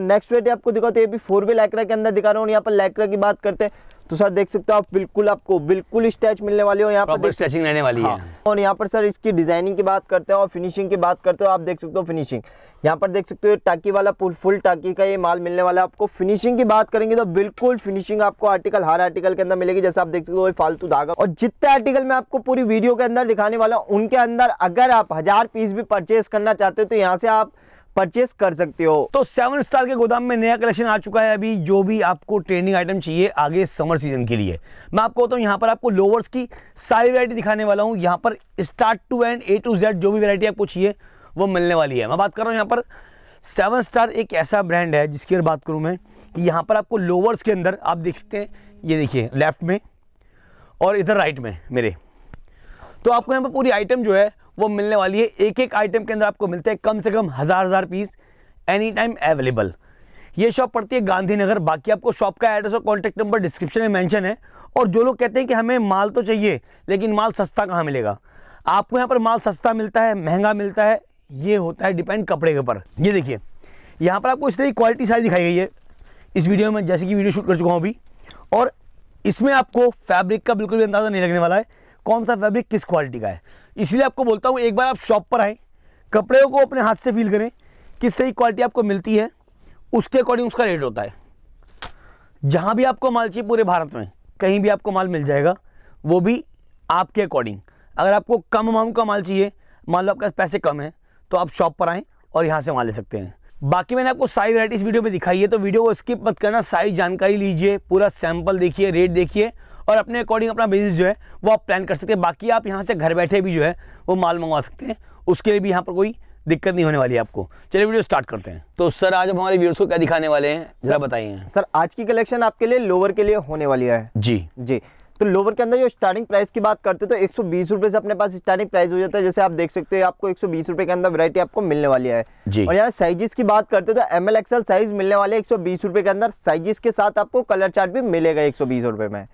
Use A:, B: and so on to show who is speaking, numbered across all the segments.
A: Next wait आपको दिखाओ तो ये भी फोर वे लैक्रा के अंदर दिखा रहा हूँ यहाँ पर लैक्रा की बात करते हैं। तो सर देख सकते हो आप बिल्कुल आपको बिल्कुल स्टैच मिलने वाली हो यहाँ पर
B: स्ट्रेचिंग रहने वाली
A: हाँ।
B: है।
A: और यहाँ पर सर इसकी डिज़ाइनिंग की बात करते हो और फिनिशिंग की बात करते हो आप देख सकते हो फिनिशिंग यहाँ पर देख सकते हो टाकी वाला फुल टाकी का ये माल मिलने वाला है। आपको फिनिशिंग की बात करेंगे तो बिल्कुल फिनिशिंग आपको आर्टिकल हर आर्टिकल के अंदर मिलेगी जैसे आप देख सकते हो फालतू धागा। और जितने आर्टिकल मैं आपको पूरी वीडियो के अंदर दिखाने वाला हूँ उनके अंदर अगर आप हज़ार पीस भी परचेज करना चाहते हो तो यहाँ से आप परचेज कर सकते हो।
B: तो सेवन स्टार के गोदाम में नया कलेक्शन आ चुका है अभी, जो भी आपको ट्रेंडिंग आइटम चाहिए आगे समर सीज़न के लिए। मैं आपको बताऊँ, यहाँ पर आपको लोवर्स की सारी वैरायटी दिखाने वाला हूँ। यहाँ पर start to end A to Z जो भी वैरायटी आपको चाहिए, वो मिलने वाली है। मैं बात कर रहा हूँ, यहाँ पर सेवन स्टार एक ऐसा ब्रांड है, जिसकी अगर बात करूँ मैं, कि यहाँ पर आपको लोवर्स के अंदर, आप देख सकते हैं, ये देखिए लेफ़्ट में और इधर राइट में, मेरे। तो आपको यहाँ पर पूरी आइटम जो है वो मिलने वाली है। एक एक आइटम के अंदर आपको मिलते हैं कम से कम हज़ार हज़ार पीस एनी टाइम अवेलेबल ये शॉप पड़ती है गांधीनगर। बाकी आपको शॉप का एड्रेस और कॉन्टैक्ट नंबर डिस्क्रिप्शन में मेंशन है। और जो लोग कहते हैं कि हमें माल तो चाहिए, लेकिन माल सस्ता कहाँ मिलेगा? आपको यहाँ पर माल सस्ता मिलता है, महँगा मिलता है, ये होता है डिपेंड कपड़े के ऊपर। ये देखिए, यहाँ पर आपको इस तरह की क्वालिटी सारी दिखाई गई है। इस वीडियो में जैसे कि वीडियो शूट कर चुका हूँ अभी। और इसमें आपको फैब्रिक का बिल्कुल भी अंदाज़ा नहीं लगने वाला है। कौन सा फैब्रिक किस क्वालिटी का है? इसलिए आपको बोलता हूँ, एक बार आप शॉप पर आएँ, कपड़े को अपने हाथ से फील करें, किस की क्वालिटी आपको मिलती है, उसके अकॉर्डिंग उसका रेट होता है। जहाँ भी आपको माल चाहिए पूरे भारत में, कहीं भी आपको माल मिल जाएगा, वो भी आपके अकॉर्डिंग अगर आपको कम अमाउंट का माल चाहिए, मान लो आपके पास पैसे कम हैं तो आप शॉप पर आएँ और यहाँ से माल ले सकते हैं। बाकी मैंने आपको सारी वैरायटी इस वीडियो में दिखाई है तो वीडियो को स्किप मत करना, सारी जानकारी लीजिए, पूरा सैंपल देखिए रेट देखिए और अपने अकॉर्डिंग अपना बिज़नेस जो है वो आप प्लान कर सकते हैं। बाकी आप यहाँ से घर बैठे भी जो है वो माल मंगवा सकते हैं। उसके लिए भी यहाँ पर कोई दिक्कत नहीं होने वाली है आपको। चलिए वीडियो स्टार्ट करते हैं। तो सर आज हम हमारे व्यूअर्स को क्या दिखाने वाले हैं? जरा बताइए।
A: सर आज की कलेक्शन आपके लिए लोअर के लिए होने वाली है।
B: जी।
A: जी। तो लोवर के अंदर जो स्टार्टिंग प्राइस की बात करते तो एक सौ से अपने पास स्टार्टिंग प्राइस हो जाता है। जैसे आप देख सकते हो आपको एक सौ के अंदर वैरायटी आपको मिलने वाली है।
B: जी।
A: और यहाँ साइजेस की बात करते हैं तो एम एल एक्सएल साइज़ मिलने वाले एक सौ के अंदर। साइजेस के साथ आपको कलर चार्ट भी मिलेगा एक सौ में।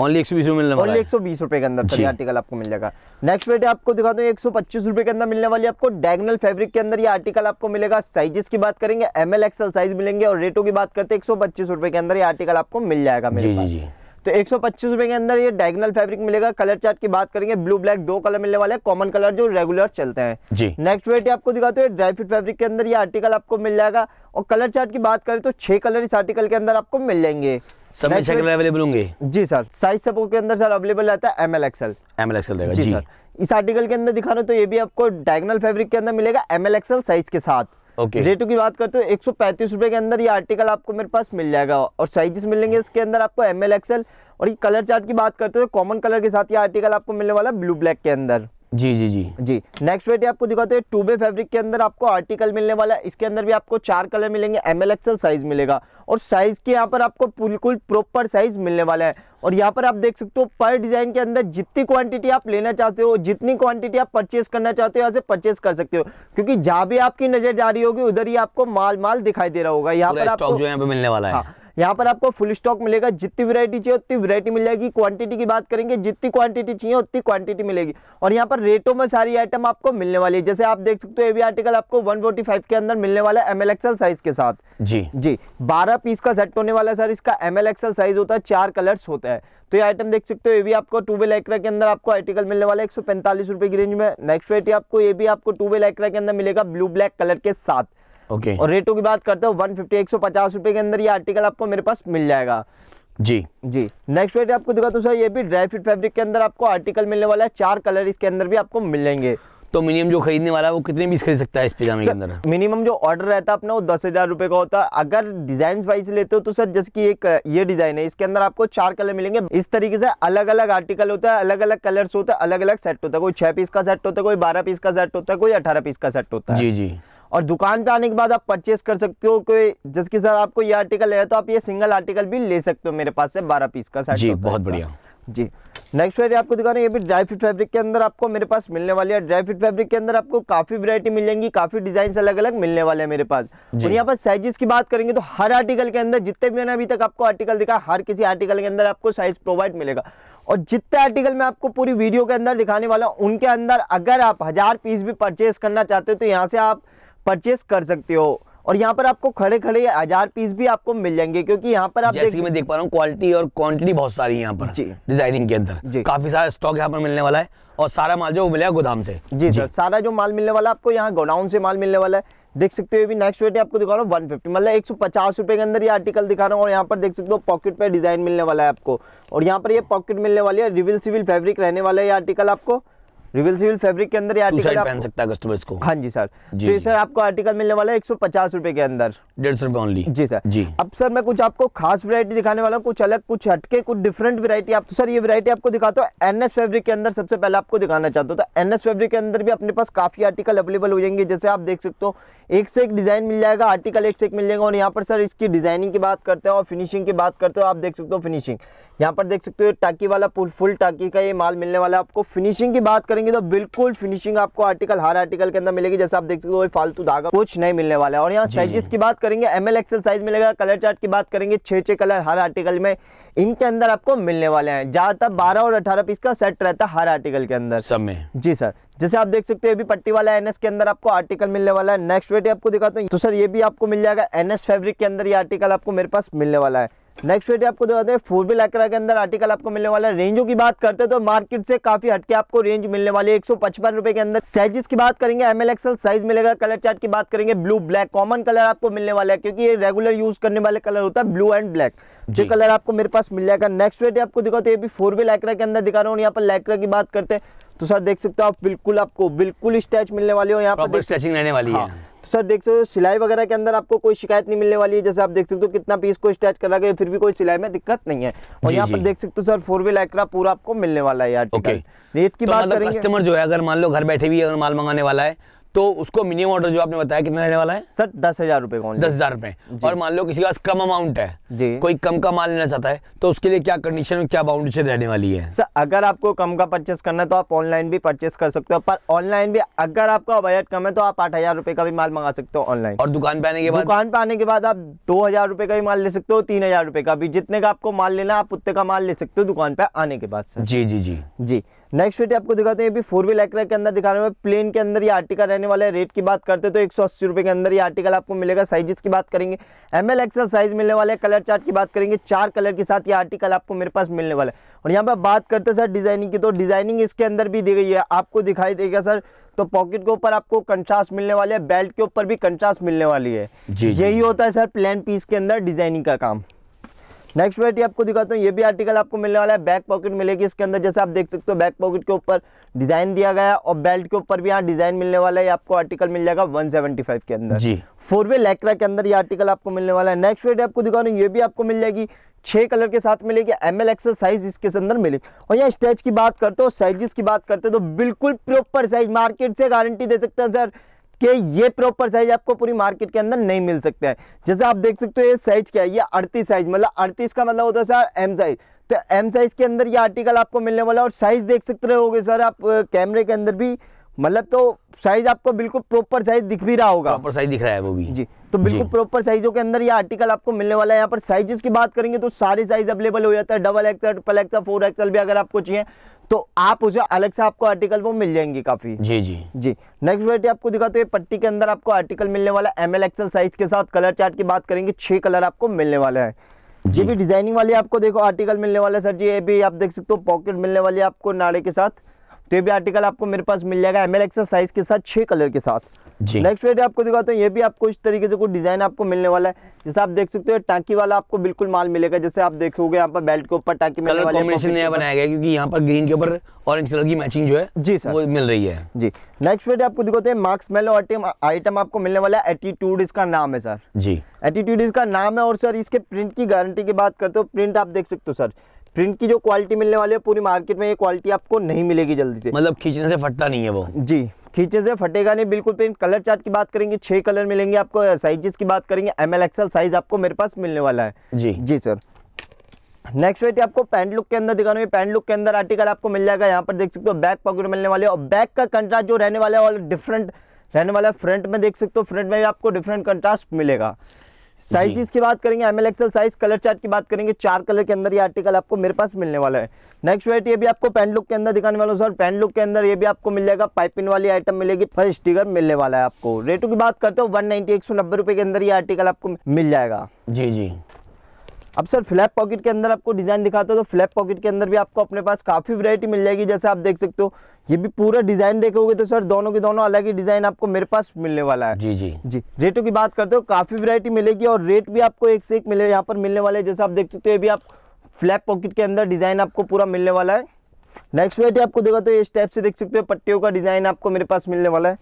B: ओनली एक सौ बीस में मिलने वाला
A: एक सौ बीस रुपए के अंदर। सर आर्टिकल आपको मिल जाएगा। नेक्स्ट वेट आपको दिखा दूँ एक सौ पच्चीस रुपए के अंदर मिलने वाली आपको डायगनल फैब्रिक के अंदर ये आर्टिकल आपको मिलेगा। साइजेस की बात करेंगे एम एल एक्सएल साइज़ मिलेंगे और रेटों की बात करते हैं एक सौ पच्चीस रुपए के अंदर ये आर्टिकल आपको मिल जाएगा
B: जी जी जी।
A: तो एक सौ पच्चीस रुपए के अंदर ये डायगनल फैब्रिक मिलेगा। कलर चार्ट की बात करेंगे ब्लू ब्लैक दो कलर मिलने वाले हैं। कॉमन कलर जो रेगुलर चलते हैं।
B: जी।
A: नेक्स्ट वेट आपको दिखाते हैं ड्राई फिट फैब्रिक के अंदर ये आर्टिकल आपको मिल जाएगा। और कलर चार्ट की बात करें तो छह कलर इस आर्टिकल के अंदर आपको मिल जाएँगे।
B: सब अवेलेबल होंगे?
A: जी सर साइज़ सबको के अंदर सर अवेलेबल रहता है M L XL
B: M L XL रहेगा
A: जी
B: जी।
A: सर इस आर्टिकल के अंदर दिखा रहा हूँ तो ये भी आपको डायगनल फैब्रिक के अंदर मिलेगा एम एल एक्सएल साइज़ के साथ।
B: ओके
A: रेटों की बात करते हो एक सौ पैंतीस के अंदर ये आर्टिकल आपको मेरे पास मिल जाएगा और साइजेस मिलेंगे इसके अंदर आपको एम एल एक्सएल और ये कलर चार्ट की बात करते हो कॉमन कलर के साथ ये आर्टिकल आपको मिलने वाला ब्लू ब्लैक के अंदर।
B: जी जी जी।
A: जी। नेक्स्ट वेट आपको दिखाते हैं टू बे फैब्रिक के अंदर आपको आर्टिकल मिलने वाला है। इसके अंदर भी आपको चार कलर मिलेंगे एम एल एक्सएल साइज़ मिलेगा। और साइज़ के यहाँ पर आपको बिल्कुल प्रॉपर साइज़ मिलने वाला है। और यहाँ पर आप देख सकते हो पर डिज़ाइन के अंदर जितनी क्वांटिटी आप लेना चाहते हो जितनी क्वांटिटी आप परचेस करना चाहते हो यहाँ से परचेस कर सकते हो। क्योंकि जहाँ भी आपकी नज़र जा रही होगी उधर ही आपको माल माल दिखाई दे रहा होगा। यहाँ पर आपको
B: जो यहाँ पे मिलने वाला है।
A: हाँ। यहाँ पर आपको फुल स्टॉक मिलेगा जितनी वैरायटी चाहिए उतनी वैरायटी मिल जाएगी क्वांटिटी की बात करेंगे जितनी क्वांटिटी चाहिए उतनी क्वांटिटी मिलेगी। और यहाँ पर रेटों में सारी आइटम आपको मिलने वाली है। जैसे आप देख सकते हो ये भी आर्टिकल आपको 145 के अंदर मिलने वाला है एम साइज़ के साथ।
B: जी।
A: जी 12 पीस का सेट होने वाला है सर इसका एम साइज़ होता है चार कलर्स होता है। तो ये आइटम देख सकते हो ये भी आपको टू वे लाइक्रा के अंदर आपको आर्टिकल मिलने वाला है एक सौ पैंतालीस रुपए की रेंज में। नेक्स्ट वेट आपको ये भी आपको टू वे लाइक्रा के अंदर मिलेगा ब्लू ब्लैक कलर के साथ।
B: ओके
A: और रेटों की बात करते हो वन फिफ्टी एक सौ पचास रुपए के अंदर ये आर्टिकल आपको मेरे पास मिल जाएगा।
B: जी।
A: जी। नेक्स्ट वेट आपको दिखाता हूँ सर ये भी ड्राई फिट फैब्रिक के अंदर आपको आर्टिकल मिलने वाला है चार कलर इसके अंदर भी आपको मिलेंगे।
B: तो मिनिमम जो खरीदने वाला है वो कितने पीस खरीद सकता है इस पजामे के अंदर?
A: मिनिमम जो ऑर्डर रहता है अपना वो दस हज़ार रुपए का होता है। अगर डिज़ाइन वाइज लेते हो तो सर जैसे कि एक ये डिज़ाइन है इसके अंदर आपको चार कलर मिलेंगे। इस तरीके से अलग अलग आर्टिकल होता है अलग अलग कलर्स होता है अलग अलग सेट होता है। कोई छह पीस का सेट होता है कोई बारह पीस का सेट होता है कोई अठारह पीस का सेट होता है।
B: जी जी।
A: और दुकान पे आने के बाद आप परचेस कर सकते हो कोई जैसे कि सर आपको ये आर्टिकल है तो आप ये सिंगल आर्टिकल भी ले सकते हो मेरे पास से बारह पीस का सेट
B: जी, बहुत बढ़िया।
A: जी। नेक्स्ट वेरायटी आपको दिखा रहे हैं ये भी ड्राई फिट फैब्रिक के अंदर आपको मेरे पास मिलने वाली है। ड्राई फिट फैब्रिक के अंदर आपको काफ़ी वैरायटी मिल जाएँगी काफ़ी डिज़ाइन अलग अलग मिलने वाले हैं मेरे पास। और यहाँ पर साइजेस की बात करेंगे तो हर आर्टिकल के अंदर जितने भी मैंने अभी तक आपको आर्टिकल दिखा हर किसी आर्टिकल के अंदर आपको साइज़ प्रोवाइड मिलेगा। और जितने आर्टिकल मैं आपको पूरी वीडियो के अंदर दिखाने वाला हूँ उनके अंदर अगर आप हज़ार पीस भी परचेस करना चाहते हो तो यहाँ से आप परचेस कर सकते हो। और यहाँ पर आपको खड़े खड़े हज़ार पीस भी आपको मिल जाएँगे क्योंकि यहाँ पर आप
B: जैसे
A: देख
B: मैं देख पा रहा हूँ क्वालिटी और क्वांटिटी बहुत सारी है यहाँ पर
A: जी।
B: डिज़ाइनिंग के अंदर।
A: जी।
B: काफ़ी सारा स्टॉक यहाँ पर मिलने वाला है और सारा माल जो मिलेगा गोदाम से।
A: जी जी। सर सारा जो माल मिलने वाला है आपको यहाँ गोडाउन से माल मिलने वाला है। देख सकते हो भी नेक्स्ट वेट आपको दिखा रहा हूँ वन फिफ्टी मतलब एक सौ पचास रुपए के अंदर ये आर्टिकल दिखा रहा हूँ और यहाँ पर देख सकते हो पॉकेट पे डिज़ाइन मिलने वाला है आपको। और यहाँ पर ये पॉकेट मिलने वाली है रिविल सिविल फैब्रिक रहने वाला है ये आर्टिकल आपको। रिविल सिविल फैब्रिक के अंदर ये आर्टिकल आपको
B: पहन सकता है कस्टमर इसको
A: हाँ जी सर
B: जी,
A: तो सर आपको आर्टिकल मिलने वाला है एक सौ पचास रुपए के अंदर।
B: डेढ़ सौ रुपये ओनली
A: जी सर
B: जी।
A: अब सर मैं कुछ आपको खास वैरायटी दिखाने वाला हूँ कुछ अलग कुछ हटके कुछ डिफरेंट वैरायटी आप तो सर ये वैरायटी आपको दिखाता हूँ एनएस फैब्रिक के अंदर सबसे पहले आपको दिखाना चाहता हूँ। तो एन एस फैब्रिक के अंदर भी अपने पास काफ़ी आर्टिकल अवेलेबल हो जाएँगे। जैसे आप देख सकते हो एक से एक डिज़ाइन मिल जाएगा आर्टिकल एक से एक मिल जाएगा। और यहाँ पर सर इसकी डिज़ाइनिंग की बात करते हो और फिनिशिंग की बात करते हो आप देख सकते हो फिनिशिंग यहाँ पर देख सकते हो टाकी वाला फुल फुल टाकी का ये माल मिलने वाला है। आपको फिनिशिंग की बात करेंगे तो बिल्कुल फिनिशिंग आपको आर्टिकल हर आर्टिकल के अंदर मिलेगी। जैसे आप देख सकते हो फालतू धागा कुछ नहीं मिलने वाला है। और यहाँ साइजेस की बात करेंगे एम एल एक्सएल साइज़ मिलेगा कलर चार्ट की बात करेंगे छः छः कलर हर आर्टिकल में इनके अंदर आपको मिलने वाले हैं। ज़्यादातर बारह और अठारह पीस का सेट रहता है हर आर्टिकल के अंदर।
B: सब में।
A: जी सर जैसे आप देख सकते हो ये भी पट्टी वाला एनएस के अंदर आपको आर्टिकल मिलने वाला है। नेक्स्ट वेट आपको दिखाता हूँ। तो सर ये भी आपको मिल जाएगा एनएस फैब्रिक के अंदर ये आर्टिकल आपको मेरे पास मिलने वाला है। नेक्स्ट वेट आपको दिखाते हैं फोर व्हील अकरा के अंदर आर्टिकल आपको मिलने वाला है। रेंजों की बात करते हैं तो मार्केट से काफ़ी हटके आपको रेंज मिलने वाली है। एक सौ पचपन रुपए के अंदर साइजेस की बात करेंगे। एम एल एक्सएल साइज़ मिलेगा। कलर चार्ट की बात करेंगे। ब्लू ब्लैक कॉमन कलर आपको मिलने वाला है क्योंकि ये रेगुलर यूज़ करने वाले कलर होता है ब्लू एंड ब्लैक
B: जो।
A: कलर आपको मेरे पास मिल जाएगा। नेक्स्ट वेट आपको दिखाते हैं। ये भी फोर व्हील अकरा के अंदर दिखा रहा हूँ। यहाँ पर लैक्रा की बात करते हैं। तो सर देख सकते हो आप बिल्कुल आपको बिल्कुल स्टैच मिलने वाली हो यहाँ पर
B: स्ट्रेचिंग रहने वाली
A: हाँ,
B: है।
A: सर देख सकते हो सिलाई वगैरह के अंदर आपको कोई शिकायत नहीं मिलने वाली है। जैसे आप देख सकते हो कितना पीस को स्टैच करा गया फिर भी कोई सिलाई में दिक्कत नहीं है। और यहाँ पर देख सकते हो सर फोर व्हील एक्रा पूरा आपको मिलने वाला है यार रेट की
B: तो
A: बात
B: मतलब
A: करेंगे।
B: कस्टमर जो है अगर मान लो घर बैठे भी अगर माल मंगाने वाला है तो उसको मिनिमम ऑर्डर जो आपने बताया कितना रहने वाला है?
A: सर दस हज़ार रुपए का
B: दस हज़ार रुपए। और मान लो किसी के पास कम अमाउंट है
A: जी।
B: कोई कम का माल लेना चाहता है तो उसके लिए क्या कंडीशन में क्या बाउंडेशन रहने वाली है?
A: सर अगर आपको कम का परचेस करना है तो आप ऑनलाइन भी परचेस कर सकते हो पर ऑनलाइन भी अगर आपका बजट कम है तो आप आठ हज़ार का भी माल मंगा सकते हो ऑनलाइन
B: और दुकान पे आने के बाद?
A: दुकान पे आने के बाद आप दो हज़ार का भी माल ले सकते हो तीन हज़ार का भी। जितने का आपको माल लेना है, आप उतने का माल ले सकते हो दुकान पे आने के बाद
B: जी जी जी।
A: जी। नेक्स्ट वेट आपको दिखाते हैं ये भी फोर व्हील एक्रा के अंदर दिखा रहे हैं। प्लेन के अंदर ये आर्टिकल रहने वाला है रेट की बात करते हैं तो एक सौ अस्सी रुपए के अंदर ये आर्टिकल आपको मिलेगा साइजेस की बात करेंगे। एम एल एक्सएल साइज़ मिलने वाले हैं कलर चार्ट की बात करेंगे चार कलर के साथ ये आर्टिकल आपको मेरे पास मिलने वाला है। और यहाँ पर बात करते हैं सर डिज़ाइनिंग की तो डिज़ाइनिंग इसके अंदर भी दी गई है आपको दिखाई देगा सर। तो पॉकेट के ऊपर आपको कंट्रास्ट मिलने वाले है बेल्ट के ऊपर भी कंट्रास्ट मिलने वाली है। यही होता है सर प्लेन पीस के अंदर डिज़ाइनिंग का काम। नेक्स्ट वैरायटी आपको दिखाता हूँ ये भी आर्टिकल आपको मिलने वाला है बैक पॉकेट मिलेगी इसके अंदर जैसे आप देख सकते हो बैक पॉकेट के ऊपर डिज़ाइन दिया गया और बेल्ट के ऊपर भी यहाँ डिज़ाइन मिलने वाला है आपको आर्टिकल मिल जाएगा 175 के अंदर।
B: जी।
A: फोर वे लैक्रा के अंदर ये आर्टिकल आपको मिलने वाला है। नेक्स्ट वैरायटी आपको दिखा रहा हूँ ये भी आपको मिल जाएगी छह कलर के साथ मिलेगी एम एल एक्सएल साइज़ इसके अंदर मिलेगी। और यहाँ स्टेच की बात करते हो साइजेस की बात करते हो तो बिल्कुल प्रॉपर साइज़ मार्केट से गारंटी दे सकते हैं सर कि ये प्रॉपर साइज़ आपको पूरी मार्केट के अंदर नहीं मिल सकते हैं। जैसे आप देख सकते हो ये साइज़ क्या है? ये अड़तीस साइज़ मतलब अड़तीस का मतलब होता है सर एम साइज़ तो एम साइज़ के अंदर ये आर्टिकल आपको मिलने वाला है और साइज़ देख सकते रहोगे सर आप कैमरे के अंदर भी। मतलब तो साइज़ आपको बिल्कुल प्रॉपर साइज़ दिख भी रहा होगा।
B: प्रॉपर साइज़ दिख रहा है वो भी।
A: जी। तो बिल्कुल प्रॉपर साइजों के अंदर ये आर्टिकल आपको मिलने वाला है। यहाँ पर साइजेस की बात करेंगे तो सारे साइज़ अवेलेबल हो जाता है। Double XL triple XL four XL भी अगर आपको चाहिए तो आप उसे अलग से आपको आर्टिकल वो मिल जाएँगे काफ़ी।
B: जी जी।
A: जी। नेक्स्ट वैरायटी आपको दिखाते हैं। पट्टी के अंदर आपको आर्टिकल मिलने वाला है। एम एल एक्सएल साइज़ के साथ कलर चार्ट की बात करेंगे छह कलर आपको मिलने वाला है।
B: जी।
A: ये भी डिज़ाइनिंग वाली आपको देखो आर्टिकल मिलने वाला है सर जी ये भी आप देख सकते हो पॉकेट मिलने वाली है आपको नाड़े के साथ। तो ये भी आर्टिकल आपको मेरे पास मिल जाएगा एम एल एक्सएल साइज़ के साथ छह कलर के साथ।
B: जी।
A: नेक्स्ट वेट आपको दिखाता हूँ ये भी आपको इस तरीके से कुछ डिज़ाइन आपको मिलने वाला है। जैसे आप देख सकते हो टाकी वाला आपको बिल्कुल माल मिलेगा। जैसे आप देखोगे यहाँ पर बेल्ट के ऊपर टाकी मिलने वाली
B: कॉम्बिनेशन नया बनाया गया क्योंकि यहाँ पर ग्रीन के ऊपर ऑरेंज कलर की मैचिंग जो है
A: जी सर।
B: वो मिल रही है।
A: जी। नेक्स्ट वेट आपको दिखाते हैं मार्क्स मेलो आइटम आइटम आपको मिलने वाला है एटीट्यूड इसका नाम है सर।
B: जी।
A: एटीट्यूड इसका नाम है और सर इसके प्रिंट की गारंटी की बात करते हो प्रिंट आप देख सकते हो सर। प्रिंट की जो क्वालिटी मिलने वाली है पूरी मार्केट में ये क्वालिटी आपको नहीं मिलेगी जल्दी से।
B: मतलब खींचने से फटता नहीं है वो।
A: जी खींचे से फटेगा नहीं बिल्कुल प्रिंट कलर चार्ट की बात करेंगे छह कलर मिलेंगे आपको साइजेस की बात करेंगे एम एल एक्सएल साइज़ आपको मेरे पास मिलने वाला है।
B: जी।
A: जी सर नेक्स्ट वेट आपको पैंट लुक के अंदर दिखाना है पैंट लुक के अंदर आर्टिकल आपको मिल जाएगा यहाँ पर देख सकते हो बैक पॉकेट मिलने वाले और बैक का कंट्रास्ट जो रहने वाला है और डिफरेंट रहने वाला है फ्रंट में देख सकते हो फ्रंट में भी आपको डिफरेंट कंट्रास्ट मिलेगा। साइजेस की बात करेंगे M L XL size colour chart की बात करेंगे चार कलर के अंदर ये आर्टिकल आपको मेरे पास मिलने वाला है। नेक्स्ट वेट ये भी आपको पैंट लुक के अंदर दिखाने वाला हूँ सर पैंट लुक के अंदर ये भी आपको मिल जाएगा पाइपिन वाली आइटम मिलेगी फ़र्स्ट स्टिकर मिलने वाला है आपको। रेटों की बात करते हो वन नाइनटी के अंदर ये आर्टिकल आपको मिल जाएगा।
B: जी जी।
A: अब सर फ्लैप पॉकेट के अंदर आपको डिज़ाइन दिखाता हूँ तो फ्लैप पॉकेट के अंदर भी आपको अपने पास काफ़ी वैरायटी मिल जाएगी जैसे आप देख सकते हो। ये भी पूरा डिज़ाइन देखोगे तो सर दोनों के दोनों अलग ही डिज़ाइन आपको मेरे पास मिलने वाला है।
B: जी जी।
A: जी रेटों की बात करते हो काफ़ी वैरायटी मिलेगी और रेट भी आपको एक से एक मिले यहाँ पर मिलने वाले जैसे आप देख सकते हो ये भी आप फ्लैप पॉकेट के अंदर डिज़ाइन आपको पूरा मिलने वाला है। नेक्स्ट वैरायटी आपको देखा तो इस टाइप से देख सकते हो पट्टियों का डिज़ाइन आपको मेरे पास मिलने वाला है।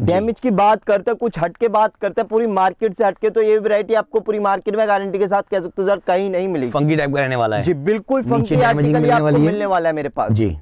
A: डैमेज की बात करते हैं कुछ हटके बात करते हैं पूरी मार्केट से हटके तो ये वैरायटी आपको पूरी मार्केट में गारंटी के साथ कह सकते हो सर कहीं नहीं मिलेगी।
B: फंकी टाइप का रहने वाला है।
A: जी बिल्कुल फंकी आर्टिकल
B: मिलने
A: आपको
B: वाली है।
A: मिलने वाला है मेरे पास।
B: जी।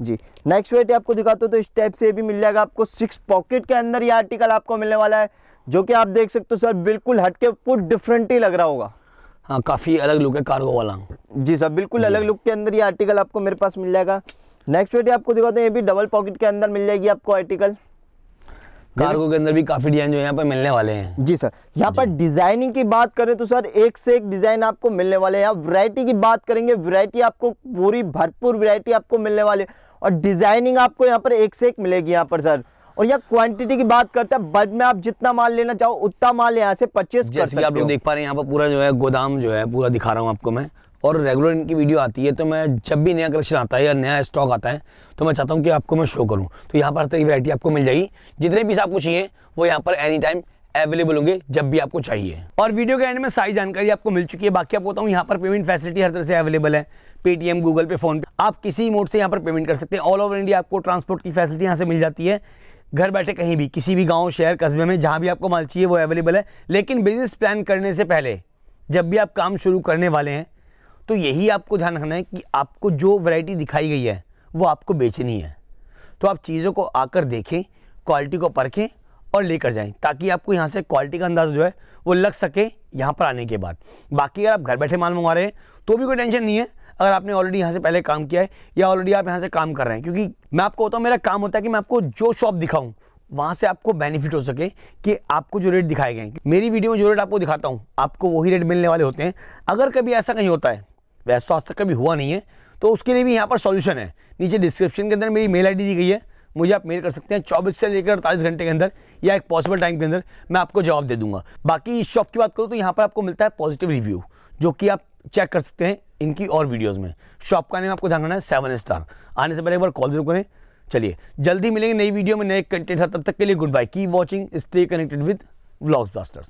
A: जी। नेक्स्ट वेट आपको दिखाता हूँ तो इस टाइप से भी मिल जाएगा आपको सिक्स पॉकेट के अंदर ये आर्टिकल आपको मिलने वाला है जो कि आप देख सकते हो सर बिल्कुल हटके कुछ डिफरेंट ही लग रहा होगा।
B: हाँ काफ़ी अलग लुक है कार्गो वाला।
A: जी सर बिल्कुल अलग लुक के अंदर ये आर्टिकल आपको मेरे पास मिल जाएगा। नेक्स्ट वेट आपको दिखाते हैं ये भी डबल पॉकेट के अंदर मिल जाएगी आपको आर्टिकल
B: कार्गो के अंदर भी काफ़ी डिज़ाइन जो यहाँ पर मिलने वाले हैं।
A: जी सर यहाँ पर डिज़ाइनिंग की बात करें तो सर एक से एक डिज़ाइन आपको मिलने वाले हैं। यहाँ वैरायटी की बात करेंगे वैरायटी आपको पूरी भरपूर वैरायटी आपको मिलने वाली है। और डिज़ाइनिंग आपको यहाँ पर एक से एक मिलेगी यहाँ पर सर। और यहाँ क्वांटिटी की बात करते हैं बल्क में आप जितना माल लेना चाहो उतना माल यहाँ से परचेस कर
B: कि आप लोग देख पा रहे हैं यहाँ पर पूरा जो है गोदाम जो है पूरा दिखा रहा हूँ आपको मैं। और रेगुलर इनकी वीडियो आती है तो मैं जब भी नया कलेक्शन आता है या नया स्टॉक आता है तो मैं चाहता हूँ कि आपको मैं शो करूँ। तो यहाँ पर हर तरह की वैरायटी आपको मिल जाएगी। जितने पीस आपको चाहिए, वो यहाँ पर एनी टाइम अवेलेबल होंगे, जब भी आपको चाहिए। और वीडियो के एंड में सारी जानकारी आपको मिल चुकी है। बाकी आपको बताऊँ, यहाँ पर पेमेंट फैसिलिटी हर तरह से अवेलेबल है। पेटीएम गूगल पे फ़ोन पे आप किसी मोड से यहाँ पर पेमेंट कर सकते हैं। ऑल ओवर इंडिया आपको ट्रांसपोर्ट की फैसिलिटी यहाँ से मिल जाती है। घर बैठे कहीं भी, किसी भी गाँव, शहर, कस्बे में, जहाँ भी आपको माल चाहिए, वो अवेलेबल है। लेकिन बिज़नेस प्लान करने से पहले, जब भी आप काम शुरू करने वाले हैं तो यही आपको ध्यान रखना है कि आपको जो वैरायटी दिखाई गई है, वो आपको बेचनी है। तो आप चीज़ों को आकर देखें क्वालिटी को परखें और लेकर जाएँ, ताकि आपको यहाँ से क्वालिटी का अंदाज़ जो है, वो लग सके यहाँ पर आने के बाद। बाकी अगर आप घर बैठे माल मंगवा रहे हैं तो भी कोई टेंशन नहीं है। अगर आपने ऑलरेडी यहाँ से पहले काम किया है, या ऑलरेडी आप यहाँ से काम कर रहे हैं, क्योंकि मैं आपको बताऊँ, मेरा काम होता है कि मैं आपको जो शॉप दिखाऊँ, वहाँ से आपको बेनिफिट हो सके कि आपको जो रेट दिखाए गए मेरी वीडियो में जो रेट आपको दिखाता हूँ, आपको वही रेट मिलने वाले होते हैं। अगर कभी ऐसा कहीं होता है वैसे आज तक कभी हुआ नहीं है तो उसके लिए भी यहाँ पर सॉल्यूशन है। नीचे डिस्क्रिप्शन के अंदर मेरी मेल आईडी दी गई है। मुझे आप मेल कर सकते हैं 24 से लेकर अड़तालीस घंटे के अंदर या एक पॉसिबल टाइम के अंदर मैं आपको जवाब दे दूँगा। बाकी इस शॉप की बात करूँ तो यहाँ पर आपको मिलता है पॉजिटिव रिव्यू जो कि आप चेक कर सकते हैं इनकी और वीडियोज़ में। शॉप का नेम आपको ध्यान रखना है सेवन स्टार आने से पहले एक बार कॉल ज़रूर करें। चलिए, जल्दी मिलेंगे नई वीडियो में, नए कंटेंट तब तक के लिए goodbye keep watching stay connected with Vlogs Blasters